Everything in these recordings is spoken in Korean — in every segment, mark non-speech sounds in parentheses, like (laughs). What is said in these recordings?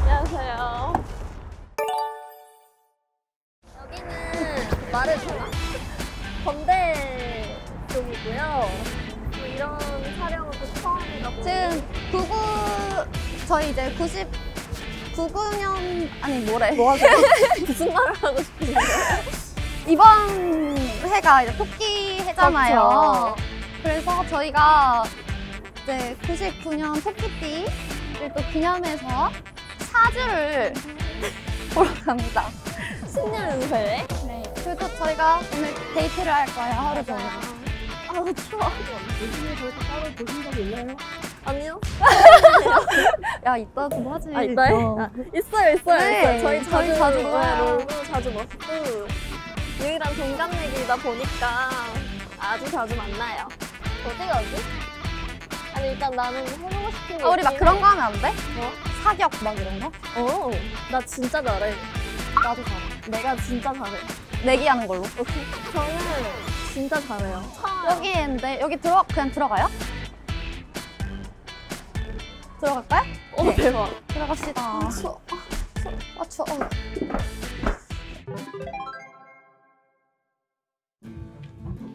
안녕하세요. 여기는 말해줘. 건대 쪽이고요. 뭐 이런 촬영은 또 처음이라고. 지금 99 저희 이제 90 99년 아니 뭐래? 뭐 하세요? (laughs) 무슨 말을 하고 싶은데? 이번 해가 이제 토끼 해잖아요. 그래서 저희가 이제 99년 토끼띠를 또 기념해서 사주를 (laughs) 보러 갑니다. 신년 운세. 네. 그리고 저희가 오늘 데이트를 할 거예요 하루 종일. 아우 추워. 요즘에 저희가 따로 보신 적이 있나요? 아니요. (laughs) 야 이따 좀 하지. 아 있나요? 어. 아, 있어요 있어요 네, 있어요. 저희 저희 자주 자주 네, 놀아요. 놀고 자주 먹고 유일한 동갑내기이다 보니까 아주 자주 만나요. 어디 가지? 아니 일단 나는 해보고 싶은 게 아, 우리 막 그런 해. 거 하면 안 돼? 뭐? 사격 막 이런 거? 어, 나 진짜 잘해. 나도 잘해. 내가 진짜 잘해. 내기하는 걸로. 오케이. 저는 진짜 잘해요. 처음. 여기 들어 그냥 들어가요? 들어갈까요? 어 대박. 들어갑시다. 추워. 아 추워. 어.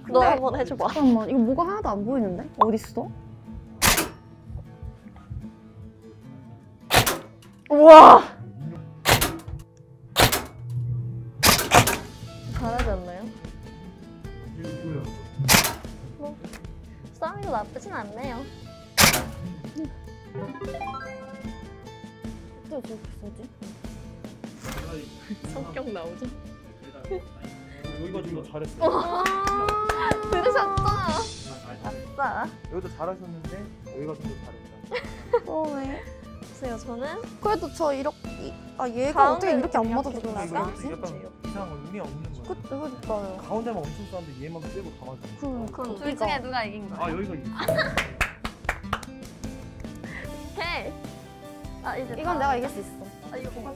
너 네. 한번 해줘봐. 잠깐만 이거 뭐가 하나도 안 보이는데? 어디 있어? 우와. 뭐 싸움이도 나쁘진 않네요. 또 저기 있었지? 성격 나오죠? 여기가 좀더 잘했어요. 들으셨잖아. 아, 아싸. 여기도 잘하셨는데 여기가 좀 더 잘했다. 어 왜? 보세요, 저는 그래도 저 이렇게 아 얘가 어떻게 이렇게 안? 그러지? 약간 이상한 의미 없는. 그 그러니까요. 가운데만 엄청 쌌는데 얘만 빼고 다 맞아. 그 그럼 둘. 중에 누가 이긴 거야? 아 여기가 있어. 해. 아 이제 이건 다음. 내가 이길 수 있어. 아 이거 뭐가?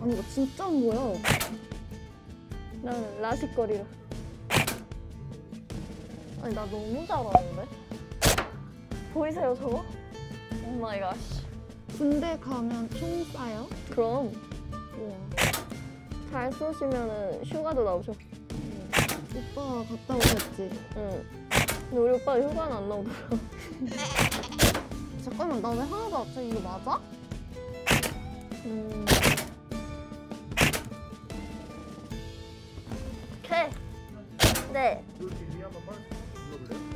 아니 이거 진짜 안 보여. 나는 라식거리로. 아니 나 너무 잘하는데? 보이세요 저거? oh my god. 군대 가면 총 쏴요? 그럼 우와. 잘 쏘시면은 휴가도 나오죠. 오빠가 갔다 오셨지. 응. 근데 우리 오빠 휴가는 안 나오더라. (laughs) 잠깐만 나 왜 하나도 안 쳐? 이거 맞아? 음. 오케이. 네.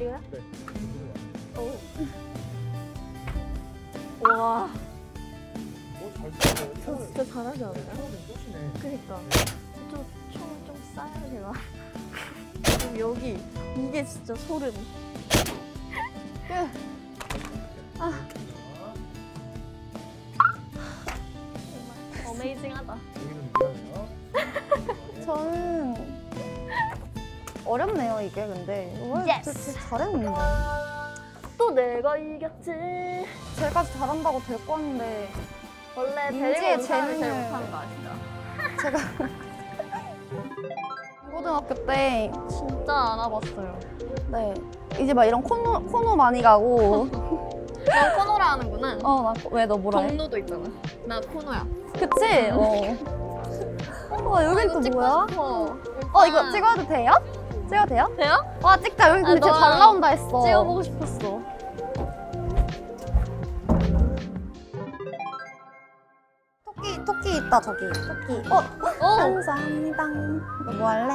이거야? 네. 오. 와. 쏘네. 저 진짜 잘하지 않아요? 처음엔 쏘시네. 그니까. 저총좀 쏴요 제가. 그리고 여기 이게 진짜 소름. 정말 어메이징하다. 여기는 미안해요. 저는 어렵네요 이게 근데 왜 Yes. 잘했는데 또 내가 이겼지. 제가 잘한다고 될 건데 원래 민지의 데리고 사람이 제일 재능을- 못하는 거 아시죠? 제가 (laughs) 고등학교 때 진짜 알아봤어요. 네. 이제 막 이런 코너 코너 많이 가고 (laughs) 너 코너라 하는구나. 어왜 너 뭐라 해? 경로도 있잖아. 나 코너야. 그치? 어. (laughs) 어 여긴 또 뭐야? 싶어. 어 이거 찍어도 돼요? 찍어도 돼요? 돼요? 와 찍자 여기 근데 아, 진짜 너랑 잘 나온다 했어 찍어보고 싶었어. 있다 저기 토끼 어 오. 감사합니다 너뭐 할래?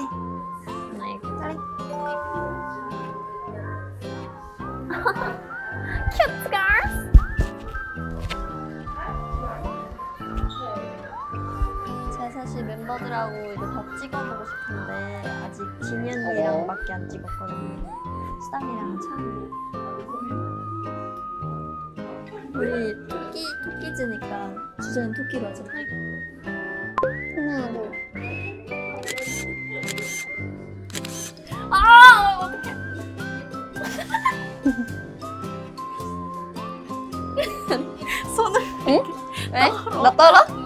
네. 그래 큐트 걸. 제가 사실 멤버들하고 이제 더 찍어보고 싶은데 아직 진이 언니랑 밖에 안 찍었거든요. 수담이랑 참. 우리 토끼, 토끼즈니까 주제는 토끼로 하자. 하나, 둘. 아! 어떡해. (laughs) 손을. 응? 왜? 아, 나 떨어? 떨어.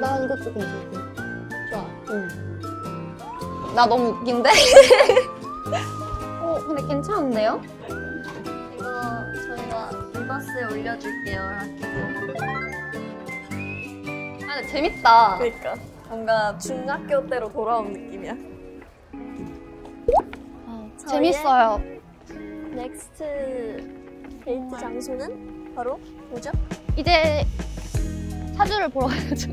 나 이것도 괜찮고 좋아 응 나 너무 웃긴데? (laughs) 어, 근데 괜찮은데요? 이거 저희가 리버스에 올려줄게요. 아, 근데 재밌다. 그러니까 뭔가 중학교 때로 돌아온 느낌이야. 아, 재밌어요. next 데이트 장소는 바로 뭐죠? 이제 사주를 보러 가야죠.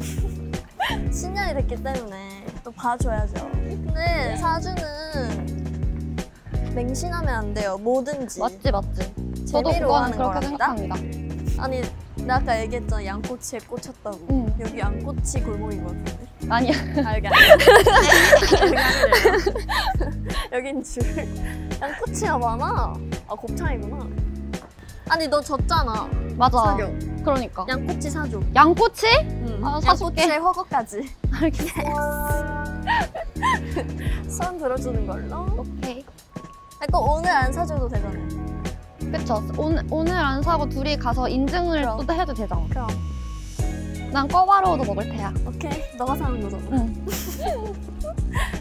(laughs) 신년이 됐기 때문에 또 봐줘야죠. 근데 사주는 맹신하면 안 돼요. 뭐든지. 맞지, 맞지. 저도 재미로 그거는 하는 그렇게 거란다. 생각합니다. 아니 내가 아까 얘기했잖아 양꼬치에 꽂혔다고. 응. 여기 양꼬치 골목인 것 같은데. 아니야. 알게 (laughs) 여긴 줄 양꼬치가 많아. 아 곱창이구나. 아니 너 졌잖아. 맞아. 사겨. 그러니까. 양꼬치 사줘. 양꼬치? 응. 아, 사줄게. 양꼬치에 허거까지. 알겠어. (laughs) 손 들어주는 걸로. 오케이. 그러니까 오늘 안 사줘도 되잖아요. 그쵸. 오늘, 오늘 안 사고 둘이 가서 인증을 그럼. 또 해도 되잖아. 그럼 난 꿔바로우도 먹을 테야. 오케이 너가 사는 거잖아. 응. (laughs)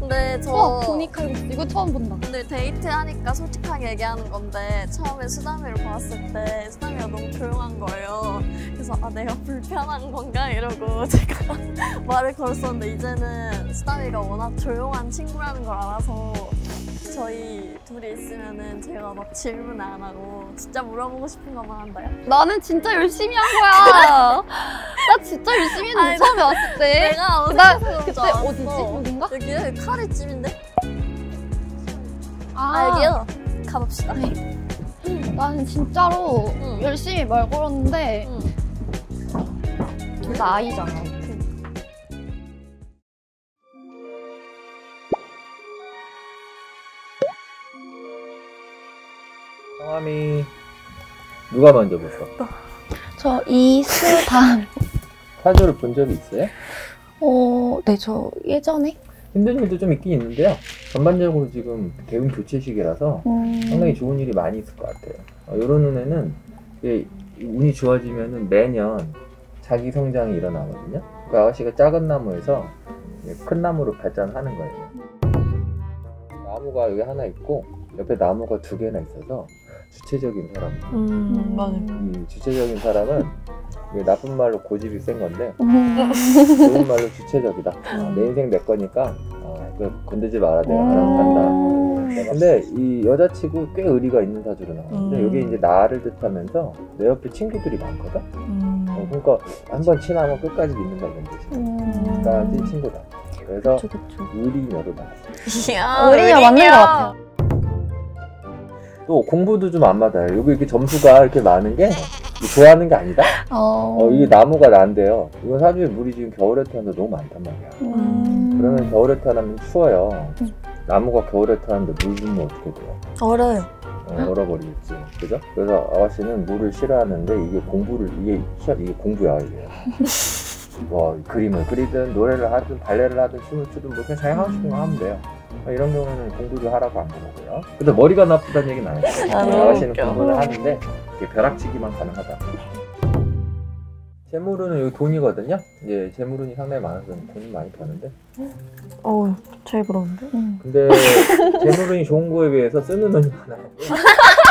근데 저 어, 보니까 이거, 처음 본다. 근데 데이트 하니까 솔직하게 얘기하는 건데 처음에 수담이를 봤을 때 수담이가 너무 조용한 거예요. 그래서 아 내가 불편한 건가 이러고 (laughs) 제가 말을 걸었었는데 이제는 수담이가 워낙 조용한 친구라는 걸 알아서 저희 둘이 있으면은 제가 막 질문 안 하고 진짜 물어보고 싶은 것만 한다요. 나는 진짜 열심히 한 거야. (laughs) 나 진짜 열심히 했는데 아니, 처음에 왔을 때. 내가 나 어색해서 그때 줄 알았어. 어디지? 어딘가? 여기 카레집인데? 아, 알게요. 가봅시다. 나는 진짜로 응. 열심히 말 걸었는데 응. 둘 다 아이잖아. 성함이 누가 먼저 보셨어? 저 이수담. 사주를 본 적이 있어요? 어, 네, 저 예전에. 힘든 일도 좀 있긴 있는데요. 전반적으로 지금 대운 교체 시기라서 음. 상당히 좋은 일이 많이 있을 것 같아요. 어, 이런 이게 운이 좋아지면은 매년 자기 성장이 일어나거든요. 그 아가씨가 작은 나무에서 큰 나무로 발전하는 거예요. 나무가 여기 하나 있고 옆에 나무가 두 개나 있어서 주체적인 사람. 음, 이 주체적인 사람은 이게 나쁜 말로 고집이 센 건데 음. 좋은 말로 주체적이다. 어, 내 인생 내 거니까 어, 그 건들지 마라 내가 알아서 간다. 근데 이 여자치고 꽤 의리가 있는 사주로 나오는데 음. 여기 이제 나를 뜻하면서 내 옆에 친구들이 많거든. 어, 그러니까 한 번 친하면 끝까지 믿는다 이런 뜻이야. 그러니까 찐 친구다. 그래서 의리녀로 나왔어. 의리가 맞는 것 같아요. 또 공부도 좀 안 맞아요. 여기 이렇게 점수가 이렇게 많은 게 좋아하는 게 아니다. 어. 어, 이게 나무가 난데요. 이건 사주에 물이 지금 겨울에 태어나서 너무 많단 말이야. 음. 그러면 겨울에 태어나면 추워요. 음. 나무가 겨울에 태어났는데 물 주면 어떻게 돼요? 얼어요. 어, 얼어버리겠지. 그죠? 그래서 아가씨는 물을 싫어하는데 이게 공부를, 이게, 시- 이게 공부야, 이게. (laughs) 뭐, 그림을 그리든 노래를 하든 발레를 하든 춤을 추든 뭐 그냥 자기 하고 싶은 거 하면 돼요. 어, 이런 경우는 공부를 하라고 안 그러고요. 근데 머리가 나쁘다는 얘기는 안 해요. 아, 웃겨. 공부를 하는데 벼락치기만 가능하다. 재물운은 여기 돈이거든요. 이제 재물운이 상당히 많아서 돈이 많이 버는데 어우, 제일 부러운데? 근데 재물운이 좋은 거에 비해서 쓰는 돈이 많아요. (laughs)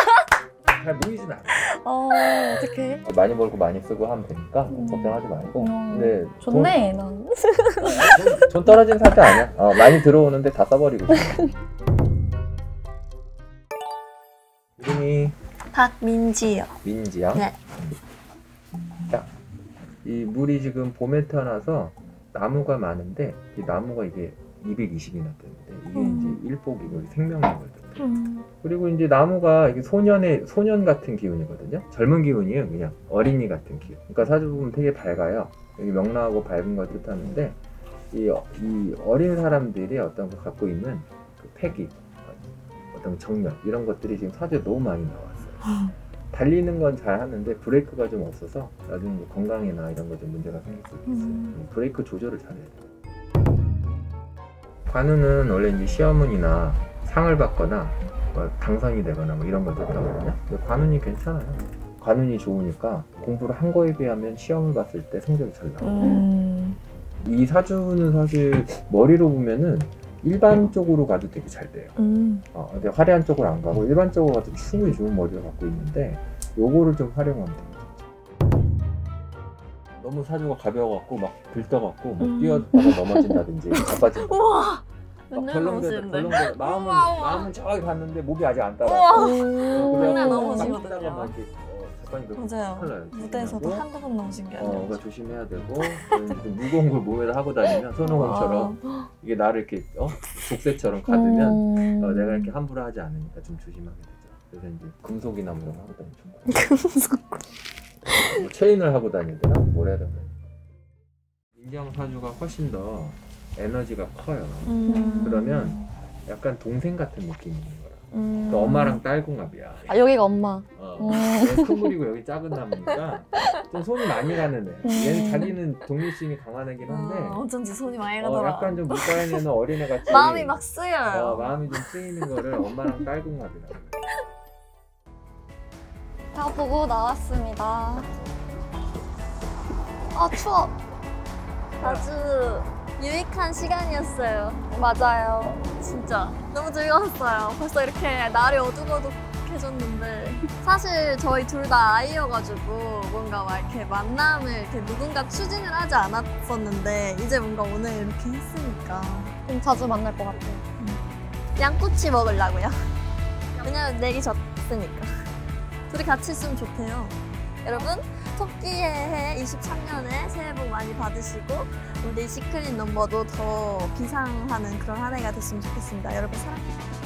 많이 벌고 많이 쓰고 하면 되니까 걱정하지 말고. 음. 근데 좋네, 난. 돈, 돈 떨어진 사태 아니야. 어, 많이 들어오는데 다 써버리고. 싶어. (laughs) 이름이 박민지요. 민지야. 네. 자, 이 물이 지금 봄에 태어나서 나무가 많은데 이 나무가 이게 220이나 되는데 이게 음. 이제 일복이고 생명이거든요. 음. 그리고 이제 나무가 이게 소년의 소년 같은 기운이거든요. 젊은 기운이에요, 그냥 어린이 같은 기운. 그러니까 사주 보면 되게 밝아요. 여기 명랑하고 밝은 걸 뜻하는데 이, 어- 이 어린 사람들이 어떤 거 갖고 있는 그 패기, 어떤 정력 이런 것들이 지금 사주에 너무 많이 나왔어요. 달리는 건 잘 하는데 브레이크가 좀 없어서 나중에 건강이나 이런 거 좀 문제가 생길 수 있어요. 음. 브레이크 조절을 잘해야 돼요. 관우는 원래 이제 시어머니나 상을 받거나 뭐 당선이 되거나 뭐 이런 걸 뜻하거든요. 근데 관운이 괜찮아요. 관운이 좋으니까 공부를 한 거에 비하면 시험을 봤을 때 성적이 잘 나와요. 음. 이 사주는 사실 머리로 보면은 일반적으로 가도 되게 잘 돼요. 음. 어, 근데 화려한 쪽으로 안 가고 일반적으로 가도 충분히 좋은 머리를 갖고 있는데 요거를 좀 활용하면 됩니다. 너무 사주가 가벼워갖고 막 들떠갖고 뭐 음. 뛰어다가 넘어진다든지 (laughs) 자빠진 우와! 막 맨날 넘어지는데. 덜렁대 마음은 우와. 마음은 저기 갔는데 목이 아직 안 따라. 맨날 막 넘어지거든요. 막 이렇게 어, 맞아요. 무대에서도. 한두 번 넘으신 게 어, 아니에요. 그러니까 조심해야 되고 좀 무거운 걸 몸에다 하고 다니면 손오공처럼 이게 나를 이렇게 어? 독새처럼 가두면 음. 어, 내가 이렇게 함부로 하지 않으니까 좀 조심하게 되죠. 그래서 이제 금속이나 뭐 하고 좋은 거뭐 체인을 하고 다니더라 뭘 해야 되나 인경 사주가 훨씬 더 에너지가 커요. 음. 그러면 약간 동생 같은 느낌이 있는 거야. 음. 그 엄마랑 딸궁합이야. 아, 여기가 엄마. 어. 음. 얘는 큰 물이고 여기 작은 나무니까 좀 손이 많이 가는 애. 얘는 자기는 독립심이 강한 애긴 한데 아, 어쩐지 손이 많이 어, 가더라. 약간 좀 물가에는 어린애 같이 마음이 막 쓰여요. 어, 마음이 좀 쓰이는 거를 엄마랑 딸궁합이라고. 다 보고 나왔습니다. 아, 추워. 아주 유익한 시간이었어요. 맞아요. 진짜 너무 즐거웠어요. 벌써 이렇게 날이 어둑어둑해졌는데 사실 저희 둘 다 아이여가지고 뭔가 막 이렇게 만남을 이렇게 누군가 추진을 하지 않았었는데 이제 뭔가 오늘 이렇게 했으니까 좀 자주 만날 것 같아요. 양꼬치 먹으려고요. 왜냐면 내기 졌으니까. 둘이 같이 있으면 좋대요. 여러분 토끼의 해 23년에 새해 복 많이 받으시고 우리 시크릿 넘버도 더 비상하는 그런 한 해가 됐으면 좋겠습니다. 여러분 사랑해요.